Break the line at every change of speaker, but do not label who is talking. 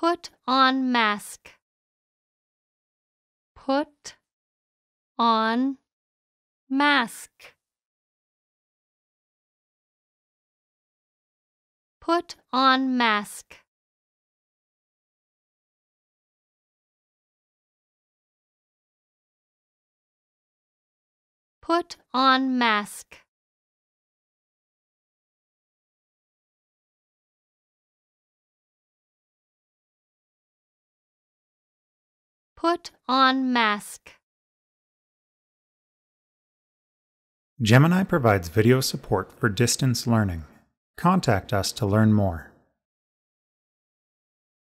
Put on mask. Put on mask. Put on mask. Put on mask. Put on mask.
Gemiini provides video support for distance learning. Contact us to learn more.